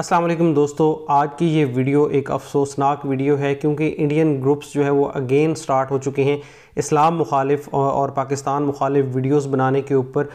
अस्सलाम वालेकुम दोस्तों, आज की ये वीडियो एक अफसोसनाक वीडियो है क्योंकि इंडियन ग्रुप्स जो है वो अगेन स्टार्ट हो चुके हैं इस्लाम मुखालिफ और पाकिस्तान मुखालिफ वीडियोस बनाने के ऊपर।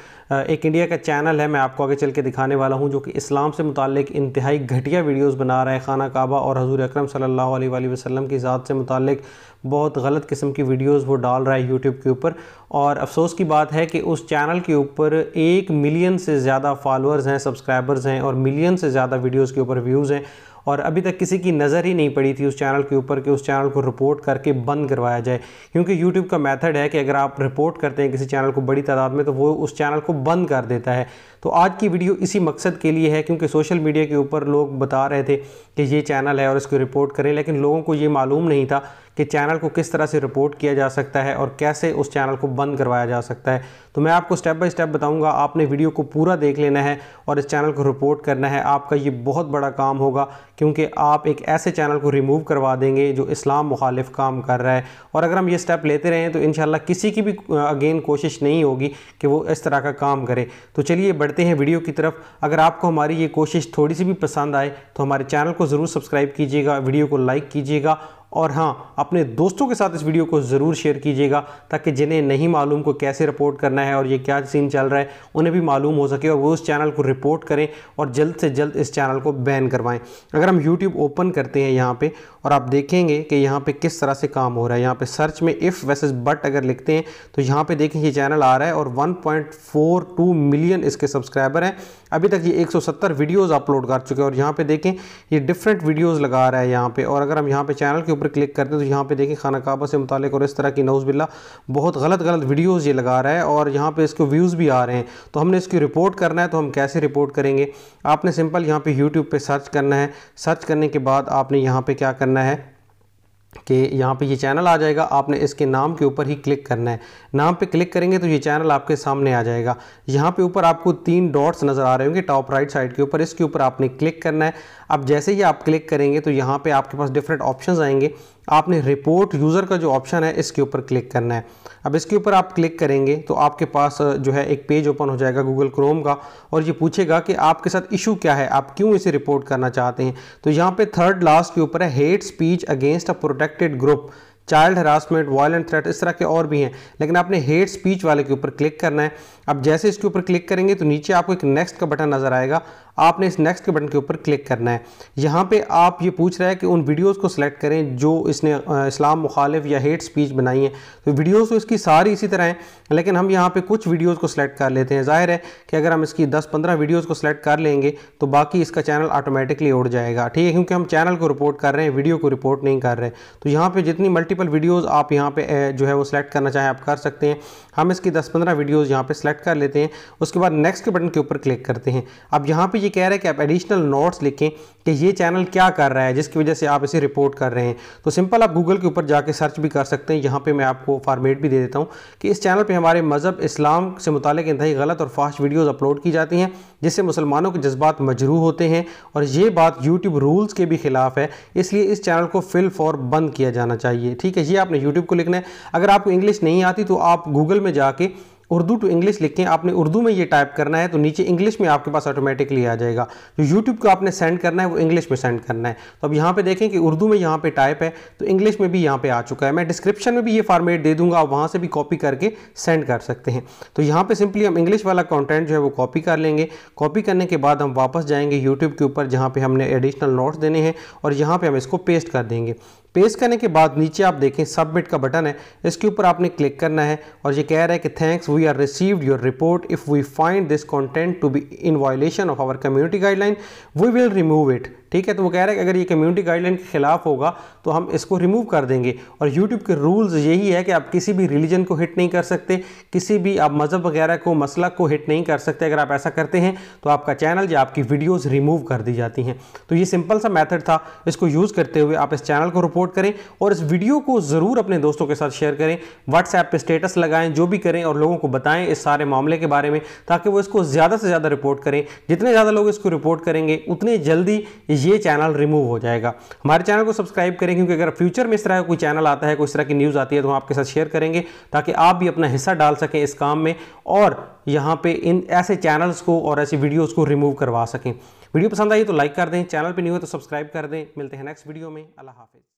एक इंडिया का चैनल है, मैं आपको आगे चल के दिखाने वाला हूँ, जो कि इस्लाम से मुतक इंतहाई घटिया वीडियोस बना रहा है। खाना काबा और हजूर अक्रम अलैहि वसल्लम की ज़ात से मुतक बहुत गलत किस्म की वीडियोज़ वो डाल रहा है यूट्यूब के ऊपर। और अफसोस की बात है कि उस चैनल के ऊपर एक मिलियन से ज़्यादा फॉलोअर्स हैं सब्सक्राइबर्स हैं और मिलियन से ज़्यादा वीडियोज़ के ऊपर व्यूज़ हैं। और अभी तक किसी की नज़र ही नहीं पड़ी थी उस चैनल के ऊपर कि उस चैनल को रिपोर्ट करके बंद करवाया जाए। क्योंकि यूट्यूब का मेथड है कि अगर आप रिपोर्ट करते हैं किसी चैनल को बड़ी तादाद में तो वो उस चैनल को बंद कर देता है। तो आज की वीडियो इसी मकसद के लिए है क्योंकि सोशल मीडिया के ऊपर लोग बता रहे थे कि ये चैनल है और इसको रिपोर्ट करें, लेकिन लोगों को ये मालूम नहीं था कि चैनल को किस तरह से रिपोर्ट किया जा सकता है और कैसे उस चैनल को बंद करवाया जा सकता है। तो मैं आपको स्टेप बाय स्टेप बताऊँगा, आपने वीडियो को पूरा देख लेना है और इस चैनल को रिपोर्ट करना है। आपका ये बहुत बड़ा काम होगा, क्योंकि आप एक ऐसे चैनल को रिमूव करवा देंगे जो इस्लाम मुखालिफ काम कर रहा है। और अगर हम ये स्टेप लेते रहें तो इन किसी की भी अगेन कोशिश नहीं होगी कि वो इस तरह का काम करे। तो चलिए बढ़ते हैं वीडियो की तरफ़। अगर आपको हमारी ये कोशिश थोड़ी सी भी पसंद आए तो हमारे चैनल को ज़रूर सब्सक्राइब कीजिएगा वीडियो को लाइक कीजिएगा और हाँ अपने दोस्तों के साथ इस वीडियो को ज़रूर शेयर कीजिएगा, ताकि जिन्हें नहीं मालूम को कैसे रिपोर्ट करना है और ये क्या सीन चल रहा है, उन्हें भी मालूम हो सके और वो उस चैनल को रिपोर्ट करें और जल्द से जल्द इस चैनल को बैन करवाएँ। अगर हम यूट्यूब ओपन करते हैं यहाँ पर और आप देखेंगे कि यहाँ पर किस तरह से काम हो रहा है। यहाँ पर सर्च में इफ़ वैसेज बट अगर लिखते हैं तो यहाँ पर देखें ये चैनल आ रहा है और वन मिलियन इसके सब्सक्राइबर हैं। अभी तक ये 170 वीडियोस अपलोड कर चुके हैं और यहाँ पे देखें, ये डिफरेंट वीडियोस लगा रहा है यहाँ पे। और अगर हम यहाँ पे चैनल के ऊपर क्लिक करते हैं तो यहाँ पे देखें, खाना काबा से मुतालिक और इस तरह की नौज़ बिल्ला बहुत गलत गलत वीडियोज़ ये लगा रहा है और यहाँ पर इसके व्यूज़ भी आ रहे हैं। तो हमने इसकी रिपोर्ट करना है तो हम कैसे रिपोर्ट करेंगे? आपने सिंपल यहाँ पर यूट्यूब पर सर्च करना है। सर्च करने के बाद आपने यहाँ पर क्या करना है? कि यहाँ पे ये चैनल आ जाएगा, आपने इसके नाम के ऊपर ही क्लिक करना है। नाम पे क्लिक करेंगे तो ये चैनल आपके सामने आ जाएगा। यहाँ पे ऊपर आपको तीन डॉट्स नज़र आ रहे होंगे, टॉप राइट साइड के ऊपर, इसके ऊपर आपने क्लिक करना है। अब जैसे ही आप क्लिक करेंगे तो यहाँ पे आपके पास डिफरेंट ऑप्शंस आएँगे। आपने रिपोर्ट यूज़र का जो ऑप्शन है, इसके ऊपर क्लिक करना है। अब इसके ऊपर आप क्लिक करेंगे तो आपके पास जो है एक पेज ओपन हो जाएगा गूगल क्रोम का, और ये पूछेगा कि आपके साथ इशू क्या है, आप क्यों इसे रिपोर्ट करना चाहते हैं? तो यहाँ पे थर्ड लास्ट के ऊपर है hate speech against a protected group child harassment violent threat इस तरह के और भी हैं। लेकिन आपने हेट स्पीच वाले के ऊपर क्लिक करना है। अब जैसे इसके ऊपर क्लिक करेंगे तो नीचे आपको एक नेक्स्ट का बटन नज़र आएगा। आपने इस नेक्स्ट के बटन के ऊपर क्लिक करना है। यहाँ पे आप ये पूछ रहे हैं कि उन वीडियोस को सिलेक्ट करें जो इसने इस्लाम मुखालिफ या हेट स्पीच बनाई है। तो वीडियोस तो इसकी सारी इसी तरह हैं, लेकिन हम यहाँ पे कुछ वीडियोस को सिलेक्ट कर लेते हैं। ज़ाहिर है कि अगर हम इसकी 10-15 वीडियोस को सिलेक्ट कर लेंगे तो बाकी इसका चैनल ऑटोमेटिकली उड़ जाएगा। ठीक है, क्योंकि हम चैनल को रिपोर्ट कर रहे हैं वीडियो को रिपोर्ट नहीं कर रहे। तो यहाँ पर जितनी मल्टीपल वीडियोज़ आप यहाँ पे जो है वो सिलेक्ट करना चाहें आप कर सकते हैं। हम इसकी दस पंद्रह वीडियोज़ यहाँ पर सिलेक्ट कर लेते हैं। उसके बाद नेक्स्ट के बटन के ऊपर क्लिक करते हैं। अब यहाँ पर ये कह रहे हैं कि आप एडिशनल नोट्स लिखें कि ये चैनल क्या कर रहा है, जिसकी वजह से आप इसे रिपोर्ट कर रहे हैं। तो सिंपल आप गूगल के ऊपर जाके सर्च भी कर सकते हैं। यहाँ पे मैं आपको फॉर्मेट भी दे देता हूँ कि इस चैनल पे हमारे मज़हब इस्लाम से मुतक इंतई गलत और फास्ट वीडियोज़ अपलोड की जाती हैं, जिससे मुसलमानों के जज्बात मजरू होते हैं और ये बात यूट्यूब रूल्स के भी खिलाफ है, इसलिए इस चैनल को फिल फॉर बंद किया जाना चाहिए। ठीक है, ये आपने यूट्यूब को लिखना है। अगर आपको इंग्लिश नहीं आती तो आप गूगल में जाके उर्दू टू इंग्लिश लिखें। आपने उर्दू में ये टाइप करना है तो नीचे इंग्लिश में आपके पास ऑटोमेटिकली आ जाएगा। जो यूट्यूब को आपने सेंड करना है, वो इंग्लिश में सेंड करना है। तो अब यहाँ पे देखें कि उर्दू में यहाँ पे टाइप है तो इंग्लिश में भी यहाँ पे आ चुका है। मैं डिस्क्रिप्शन में भी ये फॉर्मेट दे दूँगा, आप वहाँ से भी कॉपी करके सेंड कर सकते हैं। तो यहाँ पर सिंपली हम इंग्लिश वाला कॉन्टेंट जो है, वो कॉपी कर लेंगे। कॉपी करने के बाद हम वापस जाएँगे यूट्यूब के ऊपर, जहाँ पर हमने एडिशनल नोट्स देने हैं, और यहाँ पर हम इसको पेस्ट कर देंगे। पेस्ट करने के बाद नीचे आप देखें सबमिट का बटन है। इसके ऊपर आपने क्लिक करना है और ये कह रहा है कि thanks we are received your report if we find this content to be in violation of our community guideline we will remove it ठीक है? तो वो कह रहा है कि अगर ये कम्युनिटी गाइडलाइन के खिलाफ होगा तो हम इसको रिमूव कर देंगे। और यूट्यूब के रूल्स यही है कि आप किसी भी रिलीजन को हिट नहीं कर सकते, किसी भी आप मज़हब वगैरह को मसला को हिट नहीं कर सकते। अगर आप ऐसा करते हैं तो आपका चैनल या आपकी वीडियोज़ रिमूव कर दी जाती हैं। तो ये सिंपल सा मैथड था। इसको यूज़ करते हुए आप इस चैनल को रिपोर्ट करें और इस वीडियो को ज़रूर अपने दोस्तों के साथ शेयर करें व्हाट्सएप पर स्टेटस लगाएँ, जो भी करें और लोगों को बताएँ इस सारे मामले के बारे में, ताकि वो इसको ज़्यादा से ज़्यादा रिपोर्ट करें। जितने ज़्यादा लोग इसको रिपोर्ट करेंगे, उतने जल्दी ये चैनल रिमूव हो जाएगा। हमारे चैनल को सब्सक्राइब करें, क्योंकि अगर फ्यूचर में इस तरह का कोई चैनल आता है, कोई इस तरह की न्यूज़ आती है तो हम आपके साथ शेयर करेंगे, ताकि आप भी अपना हिस्सा डाल सकें इस काम में और यहाँ पे इन ऐसे चैनल्स को और ऐसी वीडियोज़ को रिमूव करवा सकें। वीडियो पसंद आई तो लाइक कर दें चैनल पर नहीं हो तो सब्सक्राइब कर दें। मिलते हैं नेक्स्ट वीडियो में। अल्लाह हाफिज़।